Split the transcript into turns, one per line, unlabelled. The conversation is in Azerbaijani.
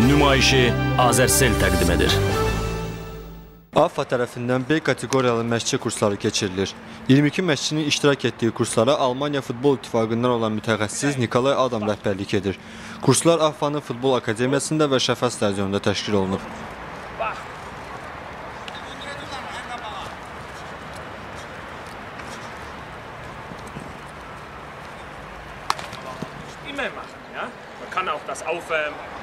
nümayişi Azərsel təqdim edir.
AFA tərəfindən B kateqoriyalı məşqçi kursları keçirilir. 22 məşqçinin iştirak etdiyi kurslara Almaniya Futbol İttifaqından olan mütəxəssis Nikolay Adam rəhbərlik edir. Kurslar AFA-nın Futbol Akademiyasında və Şəfa stadionunda təşkil olunub.
immer machen. Ja? Man kann auch das Aufwärmen